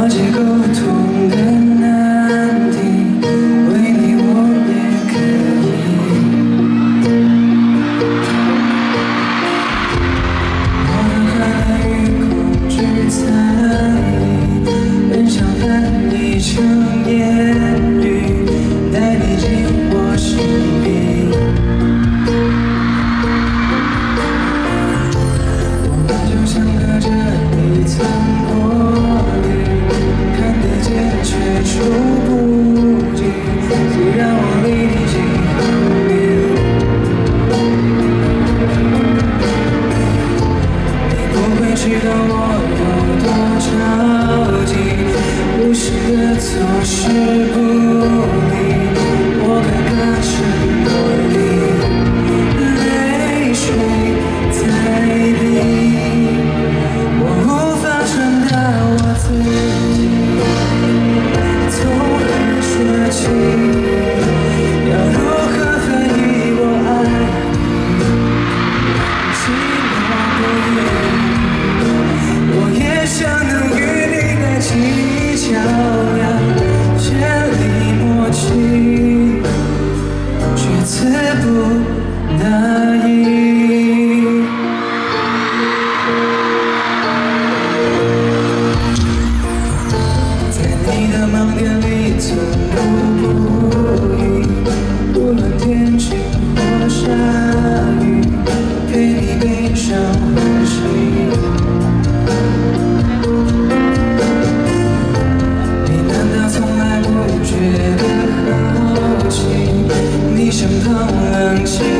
어제부터 触不及，虽然我离你近，你不会知道我有多着急，无心的错失。你身旁冷清